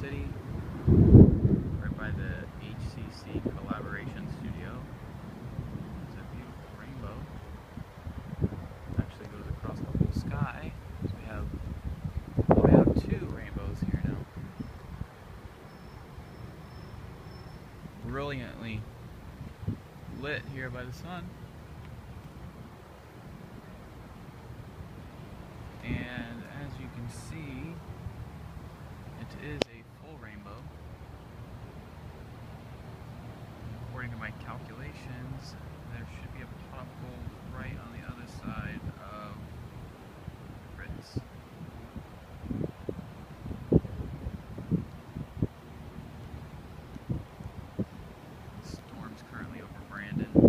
City, right by the HCC Collaboration Studio. There's a beautiful rainbow. Actually goes across the whole sky. So we have we have two rainbows here now. Brilliantly lit here by the sun. And as you can see, it is according to my calculations, there should be a pot of gold right on the other side of Fritz. Storm's currently over Brandon.